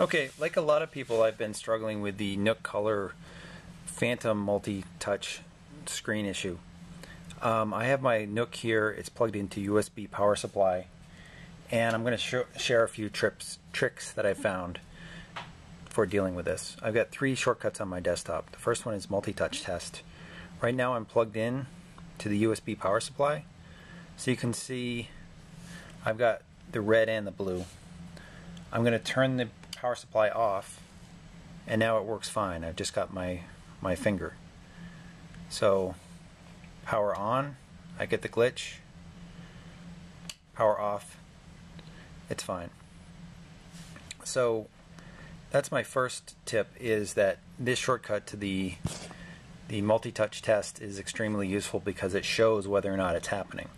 Okay, like a lot of people, I've been struggling with the Nook Color Phantom multi-touch screen issue. Um, I have my Nook here, it's plugged into USB power supply, and I'm going to sh share a few trips, tricks that I found for dealing with this. I've got three shortcuts on my desktop. The first one is multi-touch test. Right now I'm plugged in to the USB power supply, so you can see I've got the red and the blue. I'm going to turn the power supply off and now it works fine. I've just got my my finger. So power on, I get the glitch. Power off, it's fine. So that's my first tip is that this shortcut to the the multi-touch test is extremely useful because it shows whether or not it's happening.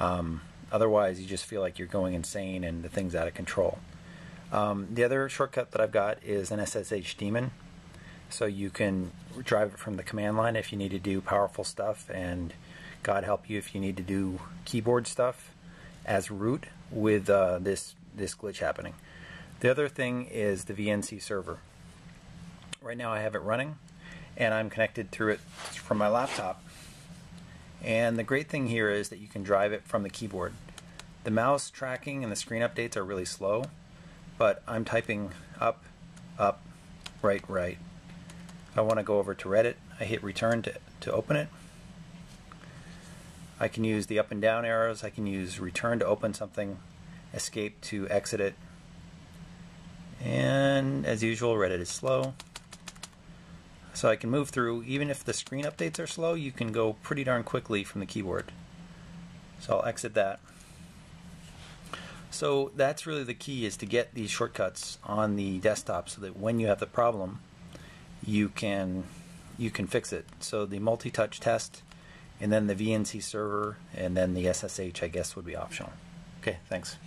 Um, otherwise, you just feel like you're going insane and the thing's out of control. Um, the other shortcut that I've got is an SSH daemon. So you can drive it from the command line if you need to do powerful stuff, and God help you if you need to do keyboard stuff as root with uh, this this glitch happening. The other thing is the VNC server. Right now I have it running, and I'm connected through it from my laptop. And the great thing here is that you can drive it from the keyboard. The mouse tracking and the screen updates are really slow, but I'm typing up, up, right, right. I want to go over to Reddit, I hit return to, to open it. I can use the up and down arrows, I can use return to open something, escape to exit it, and as usual Reddit is slow. So I can move through, even if the screen updates are slow, you can go pretty darn quickly from the keyboard. So I'll exit that. So that's really the key is to get these shortcuts on the desktop so that when you have the problem, you can you can fix it. So the multi-touch test and then the VNC server and then the SSH I guess would be optional. Okay, thanks.